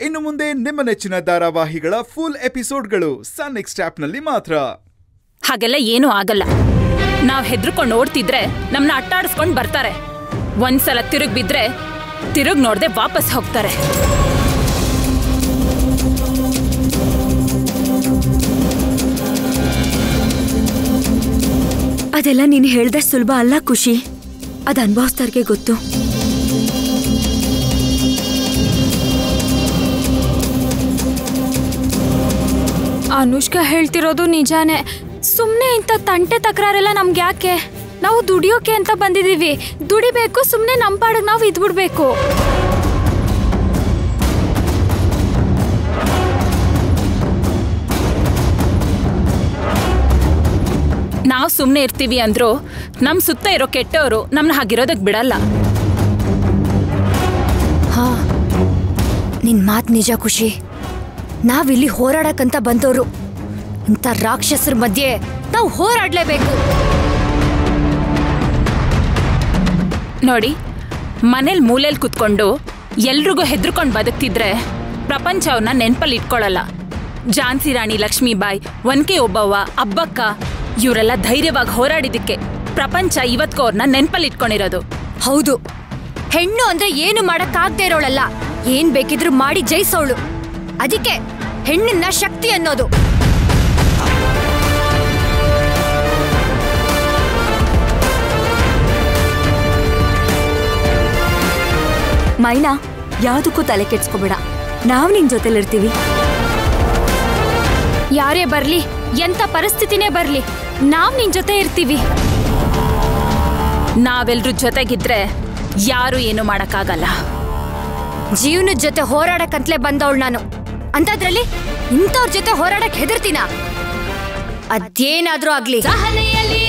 ಇನ್ನು ಮುಂದೆ ನಿಮ್ಮ ನೆಚ್ಚಿನ ಧಾರಾವಾಹಿಗಳ ಫುಲ್ ಎಪಿಸೋಡ್ಗಳು ಸನ್ ನೆಕ್ಸ್ಟ್ ಆಪ್ನಲ್ಲಿ ಮಾತ್ರ. ಹಾಗೆಲ್ಲ ಏನೂ ಆಗಲ್ಲ. ನಾವ್ ಹೆದ್ರುಕೊಂಡು ಓಡ್ತಿದ್ರೆ ನಮ್ನ ಅಟ್ಟಾಡಿಸ್ಕೊಂಡು ಬರ್ತಾರೆ. ಒಂದ್ಸಲ ತಿರುಗ್ ಬಿದ್ರೆ ತಿರುಗ್ ನೋಡ್ದೆ ವಾಪಸ್ ಹೋಗ್ತಾರೆ. ಅದೆಲ್ಲ ನೀನು ಹೇಳ್ದಷ್ಟು ಸುಲಭ ಅಲ್ಲ ಖುಷಿ. ಅದು ಅನುಭವಿಸ್ತಾರ್ಗೆ ಗೊತ್ತು. ಅನುಷ್ಕಾ ಹೇಳ್ತಿರೋದು ನಿಜಾನೇ. ಸುಮ್ಮನೆ ಇಂಥ ತಂಟೆ ತಕರಾರೆಲ್ಲ ನಮ್ಗೆ ಯಾಕೆ? ನಾವು ದುಡಿಯೋಕೆ ಅಂತ ಬಂದಿದ್ದೀವಿ. ದುಡಿಬೇಕು ಸುಮ್ಮನೆ ನಮ್ಮ ಪಾಡಿಗೆ ನಾವು ಇದ್ಬಿಡ್ಬೇಕು. ನಾವು ಸುಮ್ನೆ ಇರ್ತೀವಿ ಅಂದ್ರು ನಮ್ ಸುತ್ತ ಇರೋ ಕೆಟ್ಟವರು ನಮ್ಮನ್ನ ಹಾಗಿರೋದಕ್ಕೆ ಬಿಡಲ್ಲ. ಹಾ ನಿನ್ನ ಮಾತು ನಿಜ ಖುಷಿ. ನಾವಿಲ್ಲಿ ಹೋರಾಡಕ್ಕಂತ ಬಂದವರು ಇಂಥ ರಾಕ್ಷಸರ ಮಧ್ಯೆ ನಾವು ಹೋರಾಡಲೇಬೇಕು. ನೋಡಿ ಮನೇಲಿ ಮೂಲೆಯಲ್ಲಿ ಕುತ್ಕೊಂಡು ಎಲ್ರಿಗೂ ಹೆದರ್ಕೊಂಡು ಬದುಕ್ತಿದ್ರೆ ಪ್ರಪಂಚ ಅವ್ರನ್ನ ನೆನ್ಪಲ್ಲಿ ಇಟ್ಕೊಳ್ಳಲ್ಲ ಝಾನ್ಸಿ ರಾಣಿ ಲಕ್ಷ್ಮೀಬಾಯಿ ಒನ್ಕೆ ಒಬ್ಬವ್ವ ಅಬ್ಬಕ್ಕ ಇವರೆಲ್ಲ ಧೈರ್ಯವಾಗಿ ಹೋರಾಡಿದ್ದಕ್ಕೆ ಪ್ರಪಂಚ ಇವತ್ಗೂ ಅವ್ರನ್ನ ನೆನಪಲ್ಲಿ ಇಟ್ಕೊಂಡಿರೋದು. ಹೌದು. ಹೆಣ್ಣು ಅಂದ್ರೆ ಏನು ಮಾಡಕ್ಕಾಗ್ದೇ ಇರೋಳಲ್ಲ. ಏನ್ ಬೇಕಿದ್ರು ಮಾಡಿ ಜಯಿಸೋಳು. ಅದಕ್ಕೆ ಹೆಣ್ಣಿನ ಶಕ್ತಿ ಅನ್ನೋದು. ಮೈನಾ, ಯಾವುದಕ್ಕೂ ತಲೆ ಕೆಡ್ಸ್ಕೊಬೇಡ. ನಾವು ನಿನ್ ಜೊತೆಲಿರ್ತೀವಿ. ಯಾರೇ ಬರ್ಲಿ ಎಂಥ ಪರಿಸ್ಥಿತಿನೇ ಬರ್ಲಿ, ನಾವು ನಿನ್ ಜೊತೆ ಇರ್ತೀವಿ. ನಾವೆಲ್ರೂ ಜೊತೆಗಿದ್ರೆ ಯಾರು ಏನು ಮಾಡಕ್ಕಾಗಲ್ಲ. ಜೀವನದ ಜೊತೆ ಹೋರಾಡಕ್ಕಂತಲೇ ಬಂದವಳು ನಾನು. ಅಂತದ್ರಲ್ಲಿ ಇಂಥವ್ರ ಜೊತೆ ಹೋರಾಡಕ್ ಹೆದರ್ತೀನ? ಅದೇನಾದ್ರೂ ಆಗ್ಲಿ. ಸಹನೆಯಲ್ಲಿ